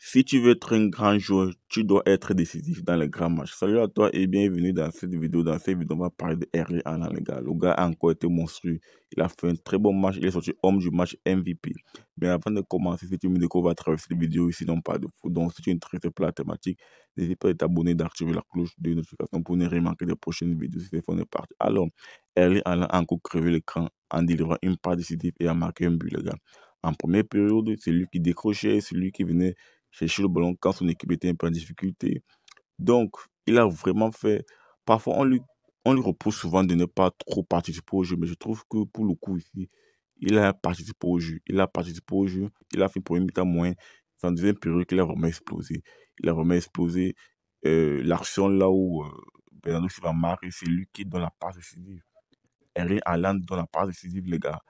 Si tu veux être un grand joueur, tu dois être décisif dans les grands matchs. Salut à toi et bienvenue dans cette vidéo. Dans cette vidéo, on va parler de Erling Haaland, les gars. Le gars a encore été monstrueux. Il a fait un très bon match. Il est sorti homme du match MVP. Mais avant de commencer, si tu me découvres à travers cette vidéo ici, non pas de foot, donc c'est une très simple thématique, n'hésite pas à t'abonner, d'activer la cloche de notification pour ne rien manquer des prochaines vidéos si téléphone parti. Alors, Erling Haaland a encore crevé l'écran en délivrant une part décisive et a marqué un but, les gars. En première période, c'est lui qui décrochait, c'est lui qui venait chercher le ballon quand son équipe était un peu en difficulté. Donc, il a vraiment fait. Parfois, on lui, on lui repose souvent de ne pas trop participer au jeu, mais je trouve que pour le coup ici, il a participé au jeu. Il a participé au jeu. Il a fait une mi-temps moins. C'est en deuxième période qu'il a vraiment explosé. Il a vraiment explosé. Euh, L'action là où euh, Bernardo Silva marque, c'est lui qui donne la passe décisive. Erling Haaland donne la passe décisive, les gars.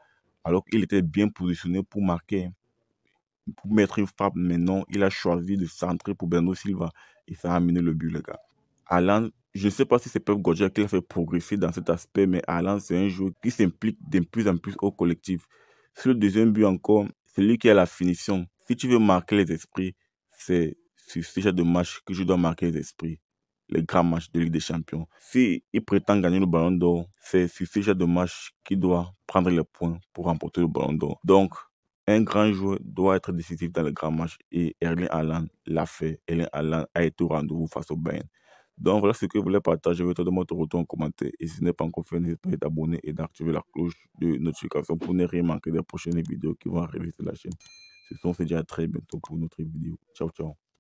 Alors qu'il était bien positionné pour marquer pour mettre une frappe, mais non, il a choisi de centrer pour Bernardo Silva et ça a amené le but, les gars. Alan, je ne sais pas si c'est Pep Guardiola qui l'a fait progresser dans cet aspect, mais Alan, c'est un joueur qui s'implique de plus en plus au collectif. Sur le deuxième but encore, c'est lui qui a la finition. Si tu veux marquer les esprits, c'est sur ce genre de match que je dois marquer les esprits. Les grands matchs de Ligue des Champions. Si prétend gagner le ballon d'or, c'est sur ce genre de match qu'il doit prendre les points pour remporter le ballon d'or. Donc, un grand joueur doit être décisif dans les grands matchs et Erling Haaland l'a fait. Erling Haaland a été au rendez-vous face au Bayern. Donc voilà ce que je voulais partager. Je vais te demander ton retour en commentaire. Et si ce n'est pas encore fait, n'hésite pas à t'abonner et d'activer la cloche de notification pour ne rien manquer des prochaines vidéos qui vont arriver sur la chaîne. Ce sont, déjà très bientôt pour une autre vidéo. Ciao, ciao.